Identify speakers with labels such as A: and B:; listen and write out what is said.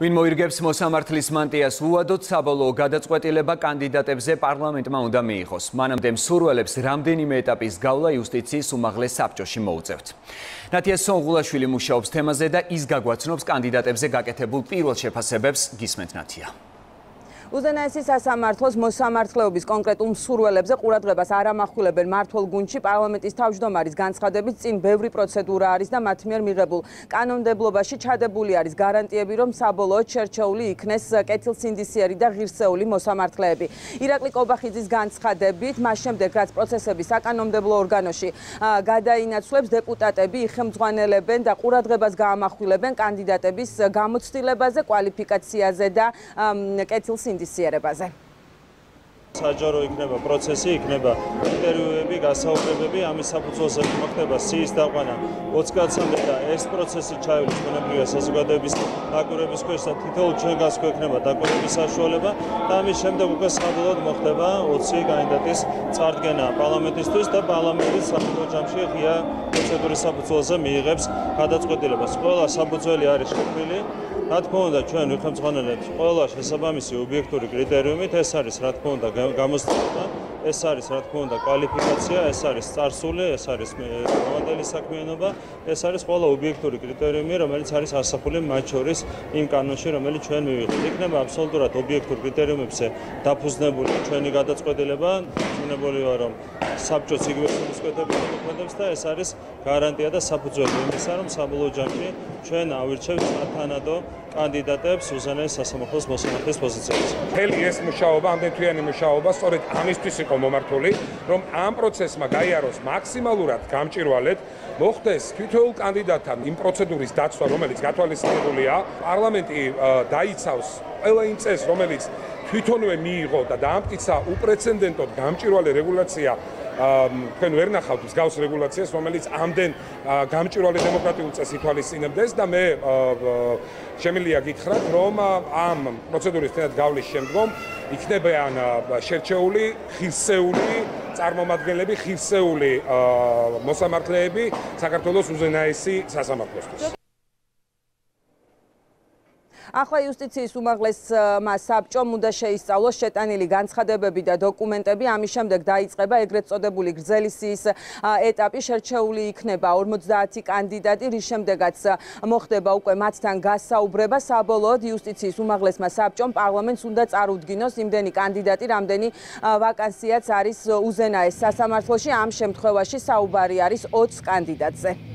A: ვინ მოირგებს მოსამართლის მანტიას უადოთ საბოლოო გადაწყვეტილება კანდიდატებზე პარლამენტმა უნდა მიიღოს. მანამდე მსურველებს რამდენიმე ეტაპის გავლა იუსტიციის უმაღლეს საბჭოში მოუწევთ. ნათია სონღულაშვილი მუშაობს თემაზე და ის გაგვაცნობს კანდიდატებზე გაკეთებულ პირველ შეფასებებს გისმენთ ნათია.
B: უზენაესი სასამართლოს მოსამართლეობის კონკრეტულ მსურველებზე ყურადღებას არ ამახვილებენ მართლ გუნდში პარლამენტის თავმჯდომარის განცხადებით წინ ბევრი პროცედურა არის და მათ მიერ მიღებულ კანონმდებლობაში ჩადებული არის გარანტიები რომ საბოლოოდ შერჩეული იქნეს კეთილსინდისიერი და ღირსეული მოსამართლეები. ირაკლი კობახიძის განცხადებით მას შემდეგ რაც პროცესები საკანონმდებლო ორგანოში გადაინაცვლებს დეპუტატები იხელმძღვანელებენ და ყურადღებას გაამახვილებენ კანდიდატების გამოცდილებაზე კვალიფიკაციაზე და კეთილსინდისიერებაზე ინდისიერებაზე.
C: საჯარო იქნება პროცესი, იქნება ინტერვიუები, გასაუბრებები, ამის საფუძველზე მოხდება სიის დაყვანა 20 კაცამდე და ეს პროცესი ჩაივლის მონებრივია საზოგადოების დაკვირვების ქვეშ და თითოეულ ჩვენგანს გვექნება დაკვირვების საშუალება და ამის შემდეგ უკვე საბოლოოდ მოხდება 20 კანდიდატის წარდგენა პარლამენტისთვის და პარლამენტის საბოლოო ჯამში ღია პროცედურის საფუძველზე მიიღებს გადაწყვეტილებას. ყველა საფუძველი არის შექმნილი რა თქმა უნდა ჩვენ ვიხმძღანელებთ ყველა შესაბამისი ობიექტური კრიტერიუმით ეს არის რა თქმა უნდა გამოსწორება ეს არის რა თქმა უნდა კვალიფიკაცია, ეს არის წარსული, ეს არის მომდელი საქმიანობა, ეს არის ყველა ობიექტური კრიტერიუმი, რომელიც არის ასახული მათ შორის იმ კანონში, რომელიც ჩვენ მივიღეთ. იქნება აბსოლუტურად ობიექტურ კრიტერიუმებზე დაფუძნებული ჩვენი გადაწყვეტილება, ჩვენებოლიო რომ საბჭოს იგივე სულისკვეთებით მოქმედებს და ეს არის გარანტია და საფუძველი. იმისა, რომ საბოლოო ჯამში ჩვენ ავირჩევთ სათანადო კანდიდატებს უზენაეს სასამართლოს მოსამართლის პოზიციაზე.
D: მთელი ეს მუშაობა, ამდენ თვიანი მუშაობა, სწორედ ამისთვის იყო მომართული, რომ ამ პროცესმა გაიაროს მაქსიმალურად გამჭირვალედ, მოხდეს თითოეულ კანდიდატთან იმ პროცედურის დაცვა, რომელიც გათვალისწინებულია, პარლამენტი დაიცავს ყველა იმ წესს, რომელიც თვითონვე მიიღო და დაამტკიცა უპრეცედენტოდ გამჭირვალე რეგულაცია თქვენ ვერ ნახავთ მსგავს რეგულაციას, რომელიც ამდენ გამჭირვალე დემოკრატიულ წესს ითვალისწინებდეს და მე შემიძლია გითხრათ, რომ ამ პროცედურის თეატრ გავლის შემდგომ იქნებიან შერჩეული ხილსეული წარმომადგენლები, ხილსეული მოსამართლეები საქართველოს უზენაესი სასამართლოსთვის.
B: ახლა იუსტიციის უმაღლესმა საბჭომ უნდა შეისწავლოს შეტანილი განცხადებები და დოკუმენტები. ამის შემდეგ დაიწყება ეგრეთ წოდებული გრძელი სიის ეტაპი. შერჩეული იქნება 50 კანდიდატი, რის შემდეგაც მოხდება უკვე მათთან გასაუბრება. საბოლოოდ იუსტიციის უმაღლესმა საბჭომ პარლამენტს უნდა წარუდგინოს იმდენი კანდიდატი, რამდენი ვაკანსიაც არის უზენაეს სასამართლოში. ამ შემთხვევაში საუბარი არის 20 კანდიდატზე.